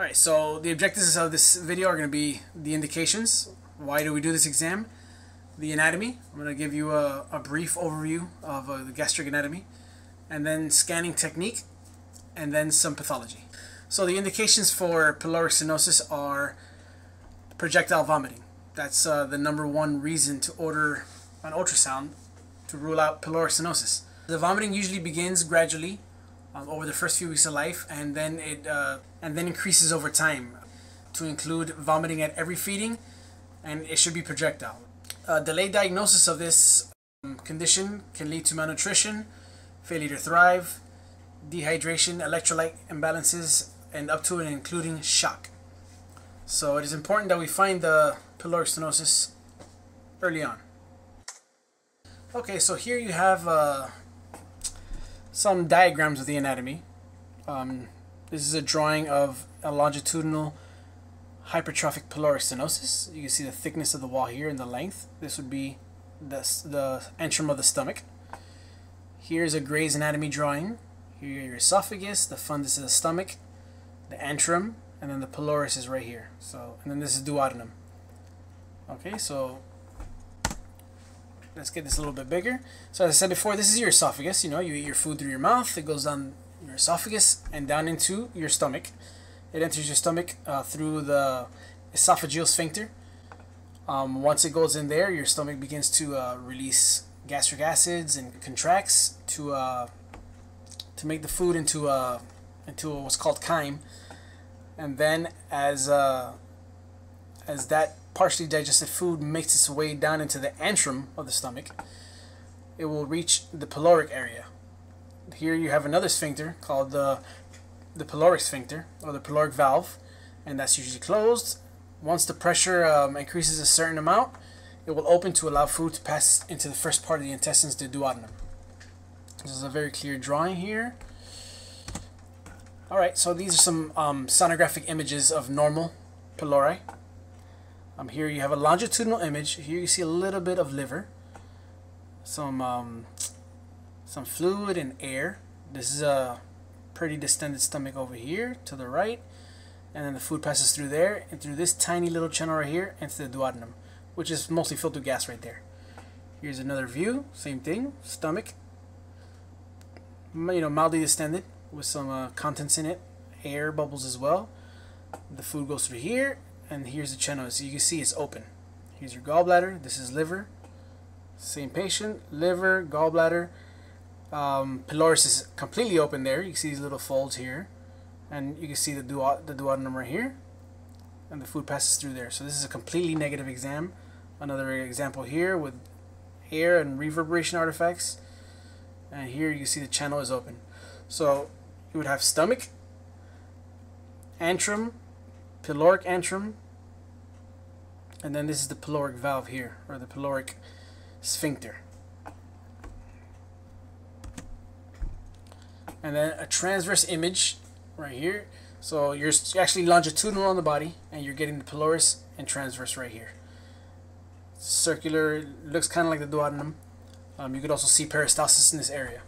Alright, so the objectives of this video are going to be the indications. Why do we do this exam? The anatomy. I'm going to give you a, a brief overview of uh, the gastric anatomy. And then scanning technique. And then some pathology. So the indications for pyloric stenosis are projectile vomiting. That's uh, the number one reason to order an ultrasound to rule out pyloric stenosis. The vomiting usually begins gradually um, over the first few weeks of life, and then it uh, and then increases over time to include vomiting at every feeding, and it should be projectile. Uh, delayed diagnosis of this um, condition can lead to malnutrition, failure to thrive, dehydration, electrolyte imbalances, and up to and including shock. So it is important that we find the pyloric stenosis early on. Okay, so here you have uh, some diagrams of the anatomy. Um, this is a drawing of a longitudinal hypertrophic pyloric stenosis. You can see the thickness of the wall here and the length. This would be the, the antrum of the stomach. Here's a Gray's anatomy drawing. Here your esophagus, the fundus of the stomach, the antrum, and then the pylorus is right here. So, and then this is duodenum. Okay, so let's get this a little bit bigger. So as I said before, this is your esophagus. You know, you eat your food through your mouth. It goes down your esophagus and down into your stomach. It enters your stomach uh, through the esophageal sphincter. Um, once it goes in there, your stomach begins to uh, release gastric acids and contracts to uh, to make the food into a into what's called chyme. And then as uh, as that partially digested food makes its way down into the antrum of the stomach, it will reach the pyloric area. Here you have another sphincter called the, the pyloric sphincter, or the pyloric valve, and that's usually closed. Once the pressure um, increases a certain amount, it will open to allow food to pass into the first part of the intestines, the duodenum. This is a very clear drawing here. Alright, so these are some um, sonographic images of normal pylori. Um, here you have a longitudinal image. Here you see a little bit of liver, some um, some fluid and air. This is a pretty distended stomach over here to the right, and then the food passes through there and through this tiny little channel right here into the duodenum, which is mostly filled with gas right there. Here's another view, same thing, stomach, you know, mildly distended with some uh, contents in it, air bubbles as well. The food goes through here and here's the channel. So you can see it's open. Here's your gallbladder. This is liver. Same patient. Liver, gallbladder. Um, pylorus is completely open there. You can see these little folds here. And you can see the, duod the duodenum right here. And the food passes through there. So this is a completely negative exam. Another example here with air and reverberation artifacts. And here you see the channel is open. So you would have stomach, antrum, pyloric antrum, and then this is the pyloric valve here, or the pyloric sphincter. And then a transverse image right here. So you're actually longitudinal on the body, and you're getting the pylorus and transverse right here. Circular, looks kind of like the duodenum. Um, you could also see peristalsis in this area.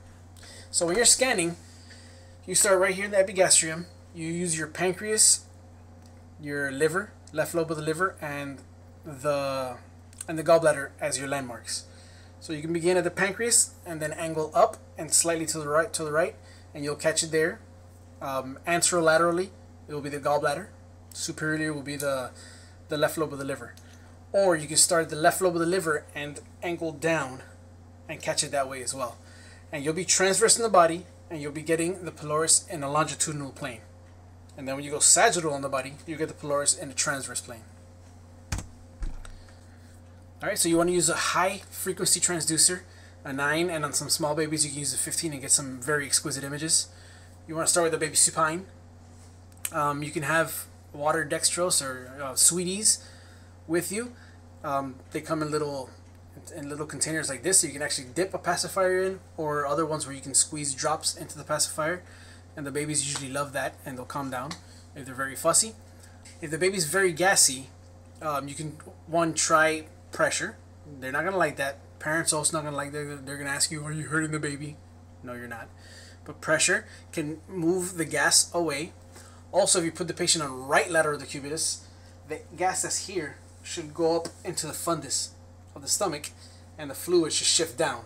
So when you're scanning, you start right here in the epigastrium. You use your pancreas your liver, left lobe of the liver, and the and the gallbladder as your landmarks. So you can begin at the pancreas and then angle up and slightly to the right to the right, and you'll catch it there. Um, anterolaterally, it will be the gallbladder. Superiorly will be the the left lobe of the liver. Or you can start at the left lobe of the liver and angle down and catch it that way as well. And you'll be transverse in the body and you'll be getting the pylorus in a longitudinal plane. And then when you go sagittal on the body, you get the pylorus in the transverse plane. Alright, so you want to use a high frequency transducer, a 9, and on some small babies you can use a 15 and get some very exquisite images. You want to start with the baby supine. Um, you can have water dextrose or uh, Sweet-Ease with you. Um, they come in little in little containers like this, so you can actually dip a pacifier in, or other ones where you can squeeze drops into the pacifier and the babies usually love that and they'll calm down if they're very fussy. If the baby's very gassy, um, you can one try pressure. They're not gonna like that. Parents also not gonna like that. They're gonna ask you, "Are you hurting the baby?" No, you're not. But pressure can move the gas away, Also, if you put the patient on right lateral cubitus, the gas that's here should go up into the fundus of the stomach, and the fluid should shift down,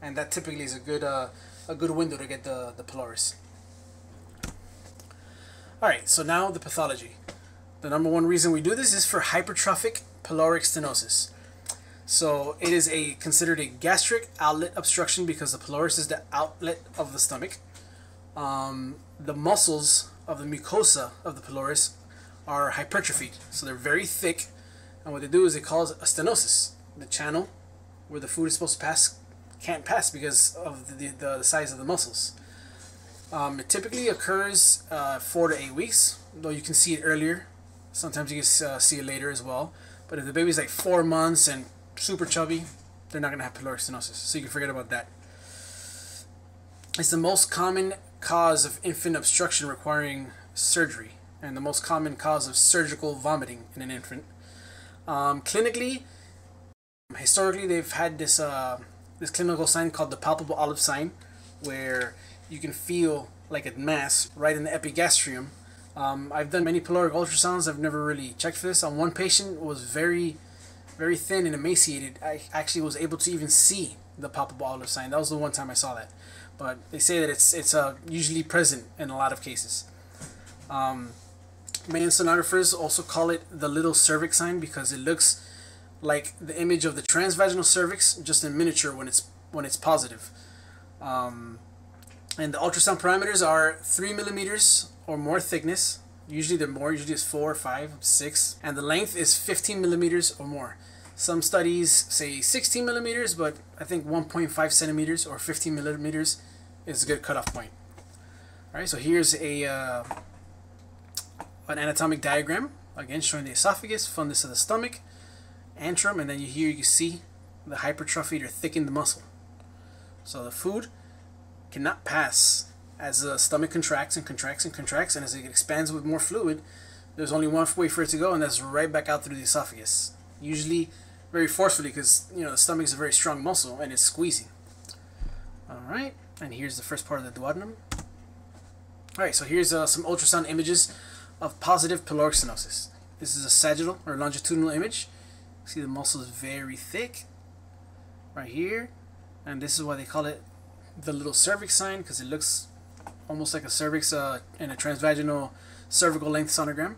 and that typically is a good uh, a good window to get the the pylorus. All right, so now the pathology. The number one reason we do this is for hypertrophic pyloric stenosis. So it is a considered a gastric outlet obstruction because the pylorus is the outlet of the stomach. Um, the muscles of the mucosa of the pylorus are hypertrophied, so they're very thick, and what they do is they cause a stenosis. The channel where the food is supposed to pass can't pass because of the, the, the size of the muscles. Um, it typically occurs uh, four to eight weeks, though you can see it earlier. Sometimes you can uh, see it later as well. But if the baby's like four months and super chubby, they're not going to have pyloric stenosis. So you can forget about that. It's the most common cause of infant obstruction requiring surgery and the most common cause of surgical vomiting in an infant. Um, clinically, historically, they've had this uh, this clinical sign called the palpable olive sign, where you can feel like a mass right in the epigastrium. Um, I've done many pyloric ultrasounds. I've never really checked for this. On one patient was very, very thin and emaciated. I actually was able to even see the palpable olive sign. That was the one time I saw that. But they say that it's it's uh, usually present in a lot of cases. Um, many sonographers also call it the little cervix sign because it looks like the image of the transvaginal cervix just in miniature when it's when it's positive. Um, and the ultrasound parameters are 3 millimeters or more thickness. Usually they're more, usually it's 4, 5, 6. And the length is 15 millimeters or more. Some studies say 16 millimeters, but I think 1.5 centimeters or 15 millimeters is a good cutoff point. Alright, so here's a uh, an anatomic diagram, again showing the esophagus, fundus of the stomach, antrum, and then you here you see the hypertrophied or thickened muscle. So the food cannot pass as the stomach contracts and contracts and contracts, and as it expands with more fluid, there's only one way for it to go, and that's right back out through the esophagus. Usually very forcefully because you know the stomach is a very strong muscle and it's squeezing. All right, and here's the first part of the duodenum. All right, so here's uh, some ultrasound images of positive pyloric stenosis. This is a sagittal or longitudinal image. See the muscle is very thick right here, and this is why they call it the little cervix sign because it looks almost like a cervix uh, in a transvaginal cervical length sonogram.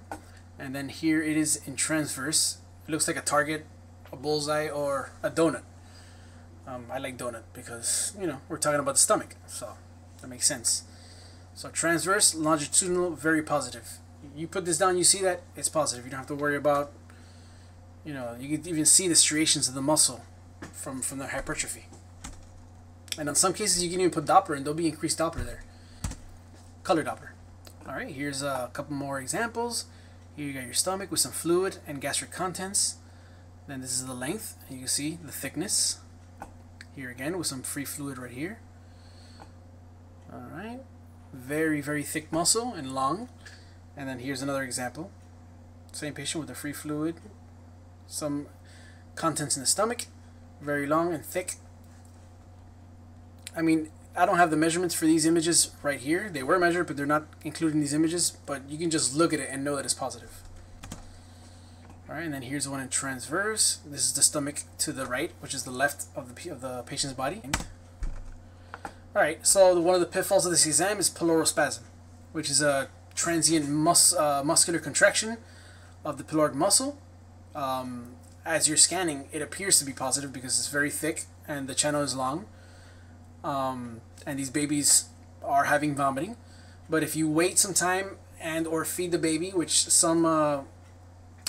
And then here it is in transverse. It looks like a target, a bullseye, or a donut. Um, I like donut because, you know, we're talking about the stomach. So that makes sense. So transverse, longitudinal, very positive. You put this down, you see that, it's positive. You don't have to worry about, you know, you can even see the striations of the muscle from, from the hypertrophy. And in some cases, you can even put Doppler, and there'll be increased Doppler there. Color Doppler. All right, here's a couple more examples. Here you got your stomach with some fluid and gastric contents. Then this is the length. You can see the thickness. Here again with some free fluid right here. All right, very very thick muscle and lung. And then here's another example. Same patient with the free fluid, some contents in the stomach, very long and thick. I mean, I don't have the measurements for these images right here. They were measured, but they're not included in these images. But you can just look at it and know that it's positive. Alright, and then here's one in transverse. This is the stomach to the right, which is the left of the, of the patient's body. Alright, so one of the pitfalls of this exam is pylorospasm, which is a transient mus uh, muscular contraction of the pyloric muscle. Um, as you're scanning, it appears to be positive because it's very thick and the channel is long um, and these babies are having vomiting. But if you wait some time and or feed the baby, which some uh,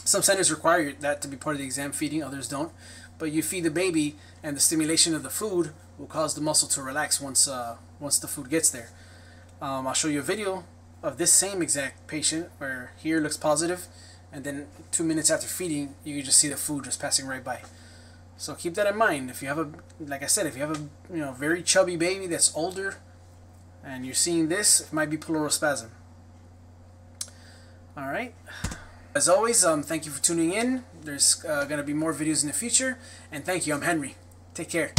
some centers require that to be part of the exam feeding, others don't. But you feed the baby, and the stimulation of the food will cause the muscle to relax once uh, once the food gets there. Um, I'll show you a video of this same exact patient where here looks positive, and then two minutes after feeding, you can just see the food just passing right by. So keep that in mind. If you have a, like I said, if you have a you know very chubby baby that's older, and you're seeing this, it might be pylorospasm. All right. As always, um, thank you for tuning in. There's uh, going to be more videos in the future. And thank you. I'm Henry. Take care.